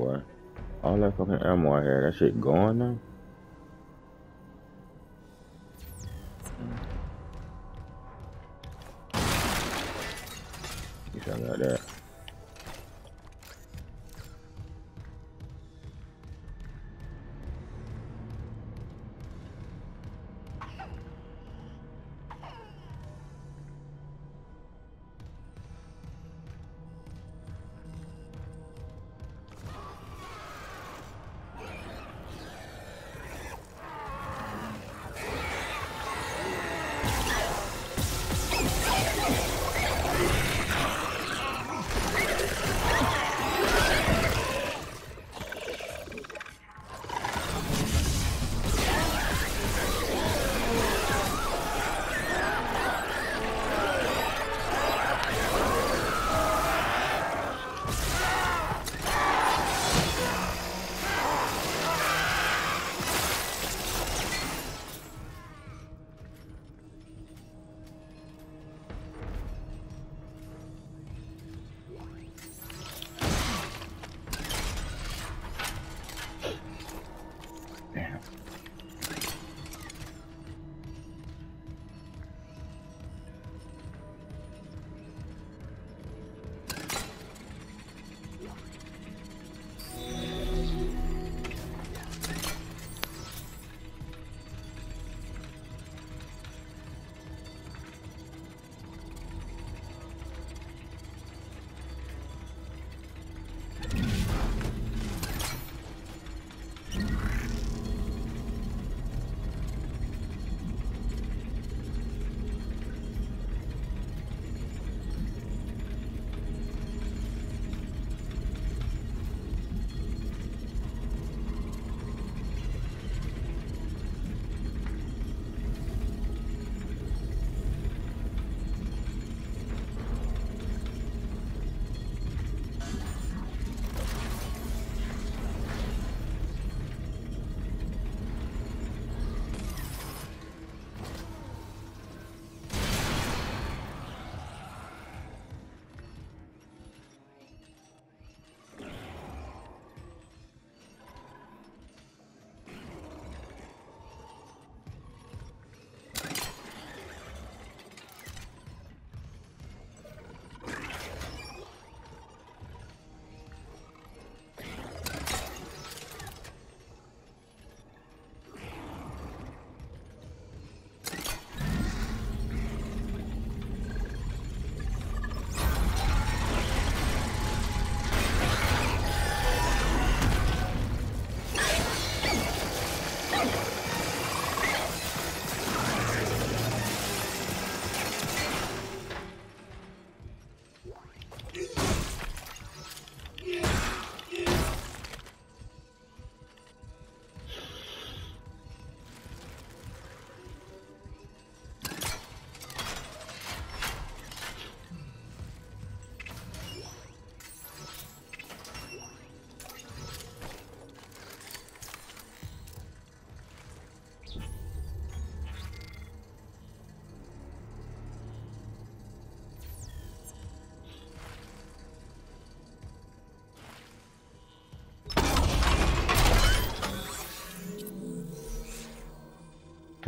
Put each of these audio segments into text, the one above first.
Boy. All that fucking ammo I had, that shit gone now?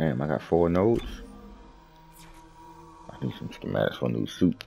Damn, I got four nodes. I need some schematics for a new suit.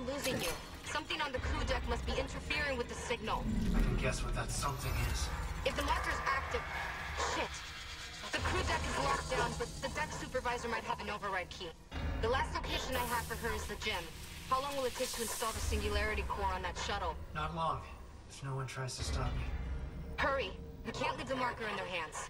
I'm losing you. Something on the crew deck must be interfering with the signal. I can guess what that something is. If the marker's active... Shit. The crew deck is locked down, but the deck supervisor might have an override key. The last location I have for her is the gym. How long will it take to install the Singularity Core on that shuttle? Not long. If no one tries to stop me. Hurry! We can't leave the marker in their hands.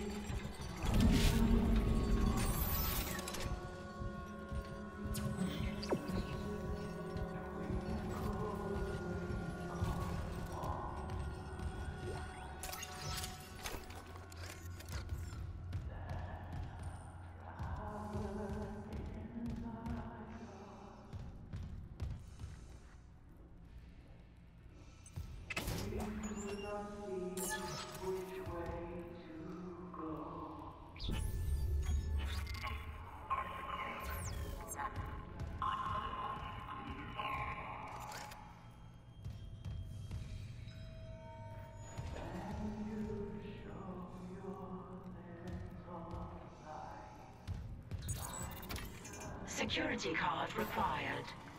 Security card required.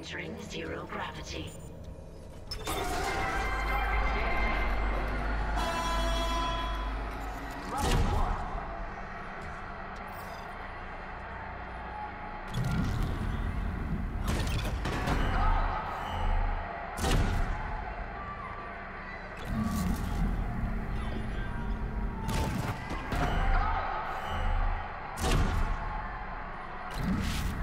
Entering zero gravity. you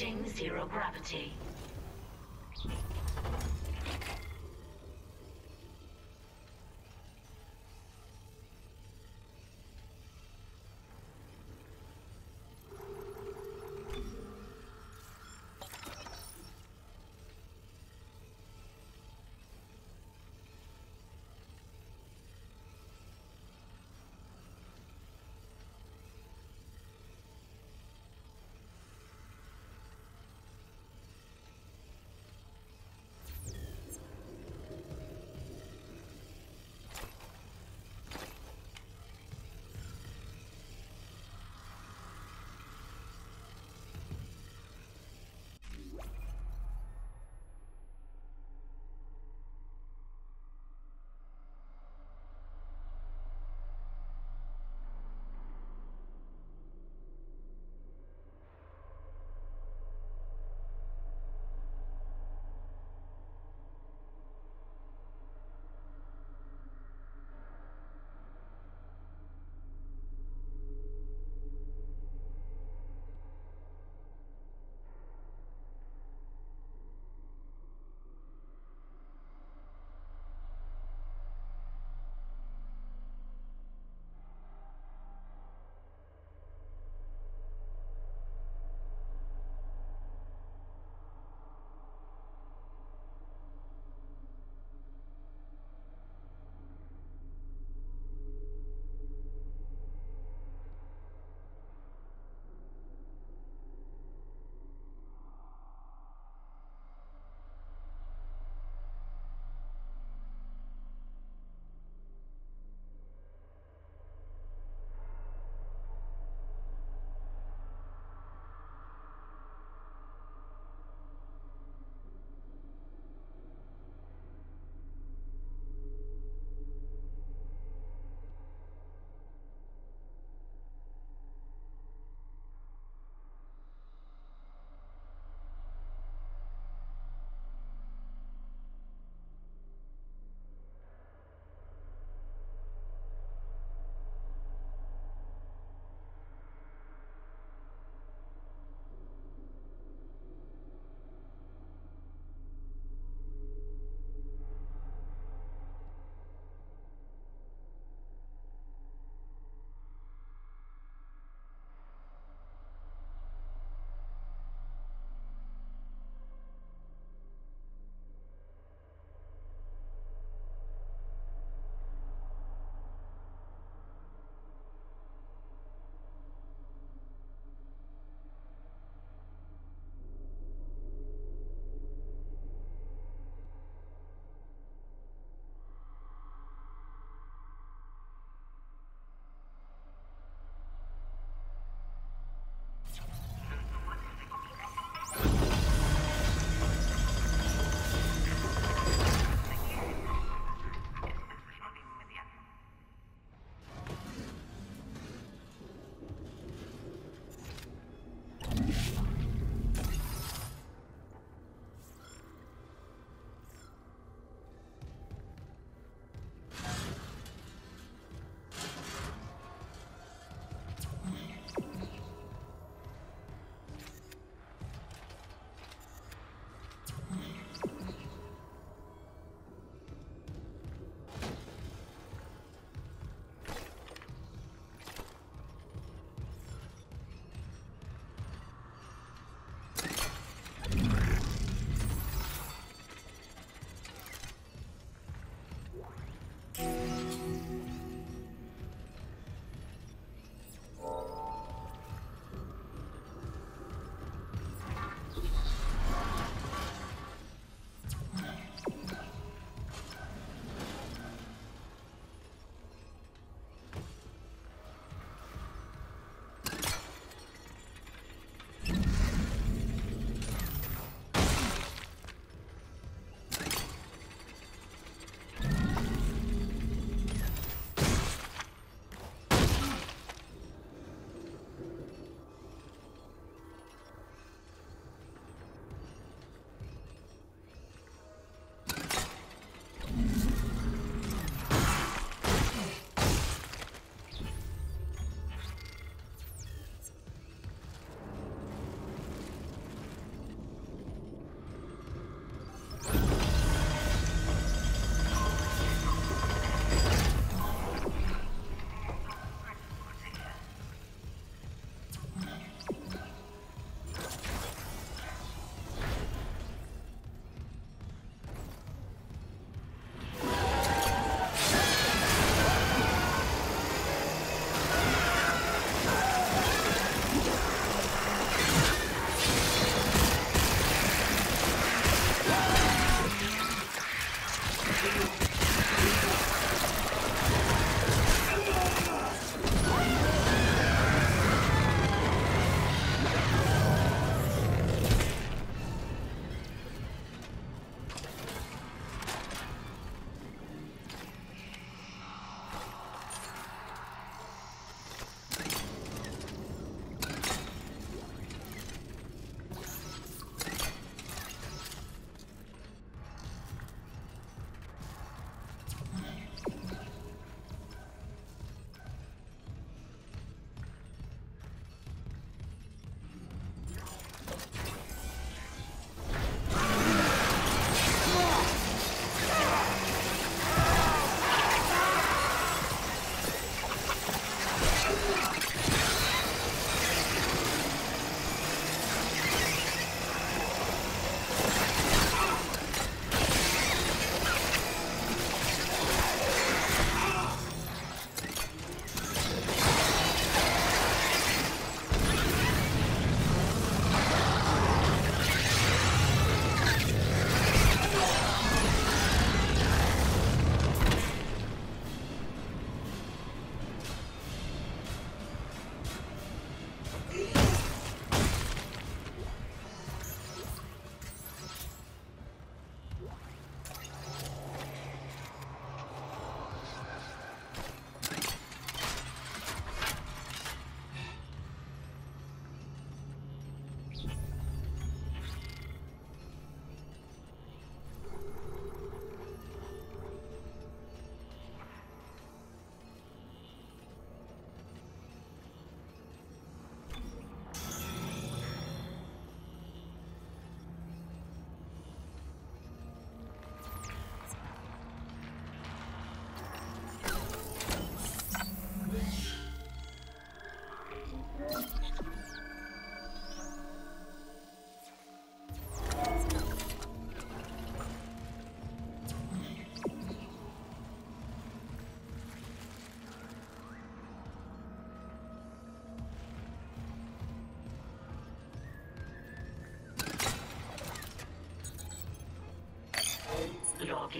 Zero gravity.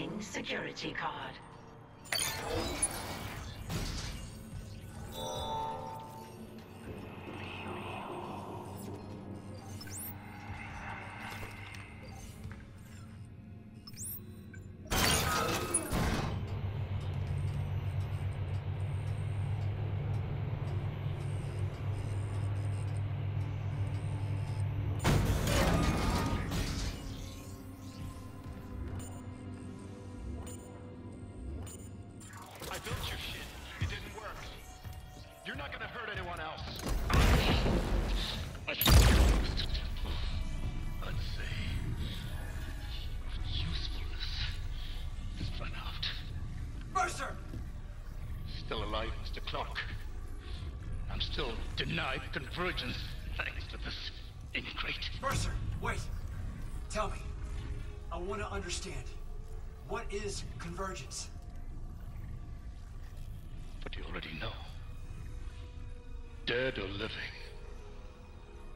Checking security card. Convergence thanks to this ingrate. Mercer, wait. Tell me. I want to understand. What is convergence? But you already know. Dead or living,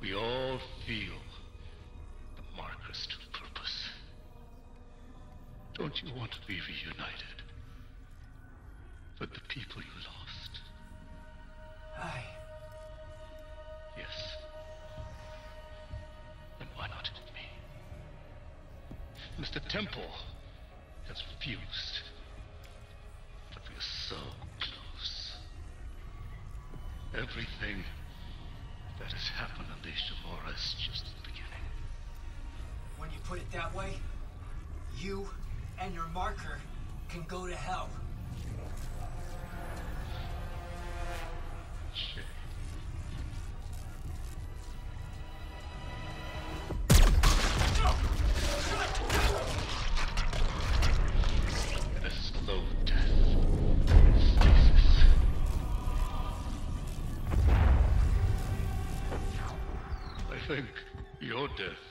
we all feel the marker's true purpose. Don't you want to be reunited with the people you lost? 不，think your death